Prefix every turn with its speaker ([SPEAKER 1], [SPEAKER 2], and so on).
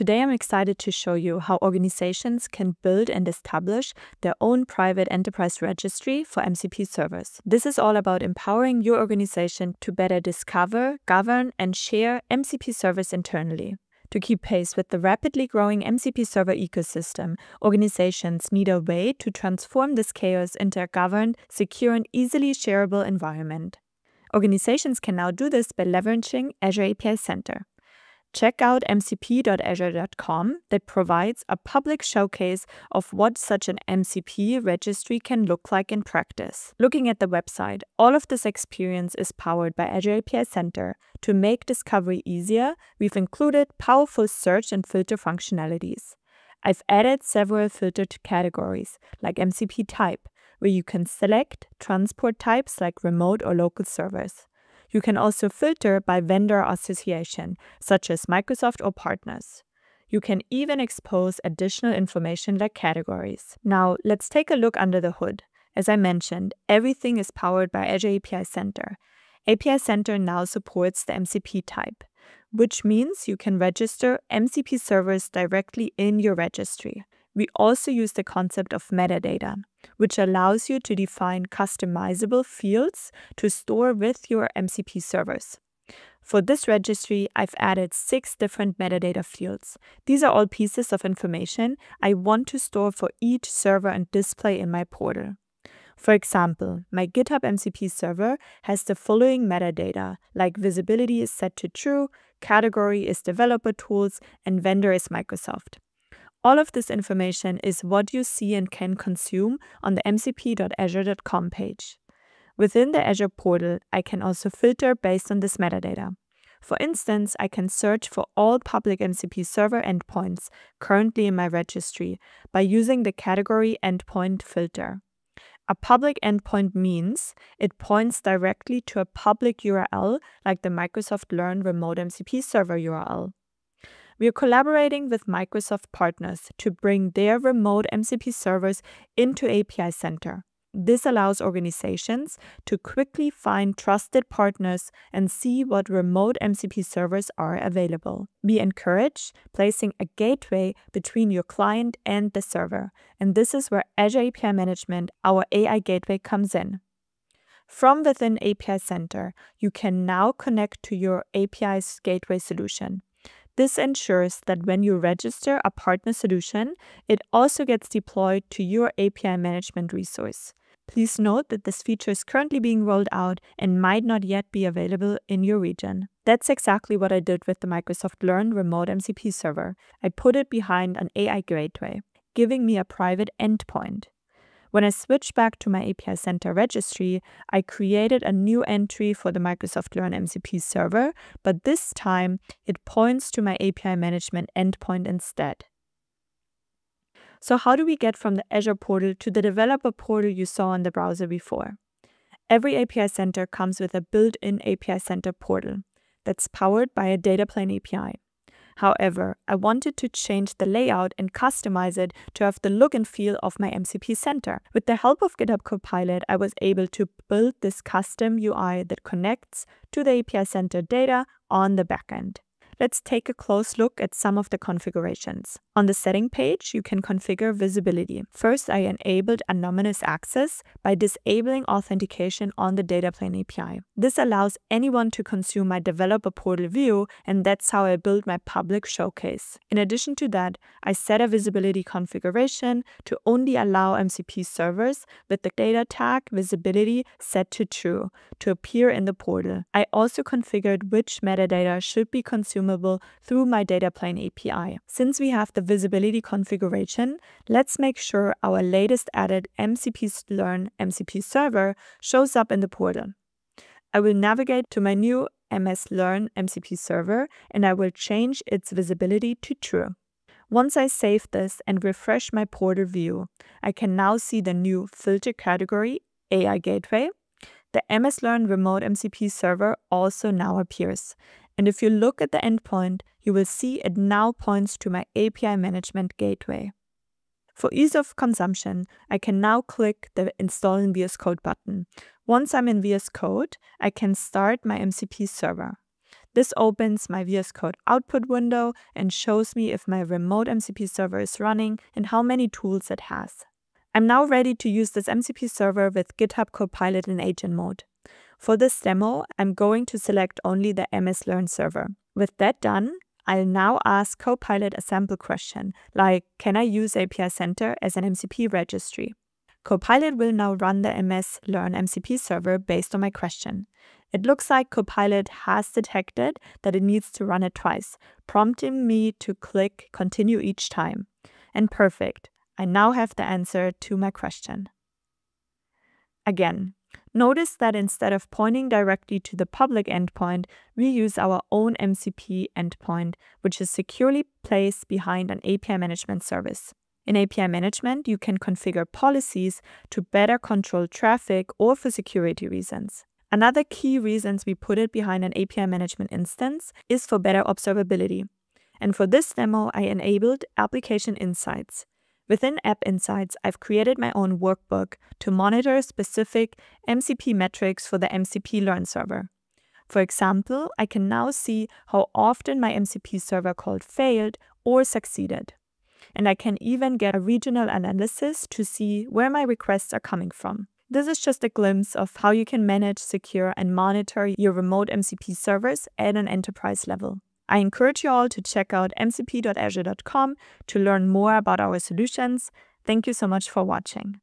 [SPEAKER 1] Today I'm excited to show you how organizations can build and establish their own private enterprise registry for MCP servers. This is all about empowering your organization to better discover, govern, and share MCP servers internally. To keep pace with the rapidly growing MCP server ecosystem, organizations need a way to transform this chaos into a governed, secure, and easily shareable environment. Organizations can now do this by leveraging Azure API Center. Check out mcp.azure.com that provides a public showcase of what such an MCP registry can look like in practice. Looking at the website, all of this experience is powered by Azure API Center. To make discovery easier, we've included powerful search and filter functionalities. I've added several filtered categories, like MCP type, where you can select transport types like remote or local servers. You can also filter by vendor association, such as Microsoft or partners. You can even expose additional information like categories. Now, let's take a look under the hood. As I mentioned, everything is powered by Azure API Center. API Center now supports the MCP type, which means you can register MCP servers directly in your registry. We also use the concept of metadata, which allows you to define customizable fields to store with your MCP servers. For this registry, I've added six different metadata fields. These are all pieces of information I want to store for each server and display in my portal. For example, my GitHub MCP server has the following metadata, like visibility is set to true, category is developer tools, and vendor is Microsoft. All of this information is what you see and can consume on the mcp.azure.com page. Within the Azure portal, I can also filter based on this metadata. For instance, I can search for all public MCP server endpoints currently in my registry by using the category endpoint filter. A public endpoint means it points directly to a public URL like the Microsoft Learn Remote MCP Server URL. We are collaborating with Microsoft partners to bring their remote MCP servers into API Center. This allows organizations to quickly find trusted partners and see what remote MCP servers are available. We encourage placing a gateway between your client and the server, and this is where Azure API Management, our AI gateway, comes in. From within API Center, you can now connect to your API's gateway solution. This ensures that when you register a partner solution, it also gets deployed to your API management resource. Please note that this feature is currently being rolled out and might not yet be available in your region. That's exactly what I did with the Microsoft Learn Remote MCP server. I put it behind an AI gateway, giving me a private endpoint. When I switched back to my API Center registry, I created a new entry for the Microsoft Learn MCP server, but this time it points to my API management endpoint instead. So how do we get from the Azure portal to the developer portal you saw in the browser before? Every API Center comes with a built-in API Center portal that's powered by a data plane API. However, I wanted to change the layout and customize it to have the look and feel of my MCP Center. With the help of GitHub Copilot, I was able to build this custom UI that connects to the API Center data on the backend. Let's take a close look at some of the configurations. On the setting page, you can configure visibility. First, I enabled anonymous access by disabling authentication on the data plane API. This allows anyone to consume my developer portal view, and that's how I build my public showcase. In addition to that, I set a visibility configuration to only allow MCP servers with the data tag visibility set to true to appear in the portal. I also configured which metadata should be consumed through my data plane API. Since we have the visibility configuration, let's make sure our latest added MCP Learn MCP server shows up in the portal. I will navigate to my new MS Learn MCP server and I will change its visibility to true. Once I save this and refresh my portal view, I can now see the new filter category, AI Gateway. The MS Learn Remote MCP server also now appears, and if you look at the endpoint, you will see it now points to my API Management Gateway. For ease of consumption, I can now click the Install in VS Code button. Once I'm in VS Code, I can start my MCP server. This opens my VS Code output window and shows me if my remote MCP server is running and how many tools it has. I'm now ready to use this MCP server with GitHub Copilot in agent mode. For this demo, I'm going to select only the MS Learn server. With that done, I'll now ask Copilot a sample question, like, can I use API Center as an MCP registry? Copilot will now run the MS Learn MCP server based on my question. It looks like Copilot has detected that it needs to run it twice, prompting me to click continue each time. And perfect. I now have the answer to my question. Again, notice that instead of pointing directly to the public endpoint, we use our own MCP endpoint, which is securely placed behind an API management service. In API management, you can configure policies to better control traffic or for security reasons. Another key reasons we put it behind an API management instance is for better observability. And for this demo, I enabled Application Insights. Within App Insights, I've created my own workbook to monitor specific MCP metrics for the MCP Learn server. For example, I can now see how often my MCP server call failed or succeeded. And I can even get a regional analysis to see where my requests are coming from. This is just a glimpse of how you can manage, secure, and monitor your remote MCP servers at an enterprise level. I encourage you all to check out mcp.azure.com to learn more about our solutions. Thank you so much for watching.